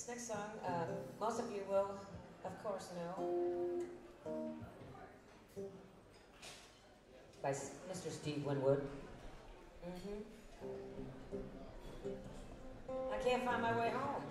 This next song, uh, most of you will, of course, know. By Mr. Steve Winwood. Mm-hmm. I can't find my way home.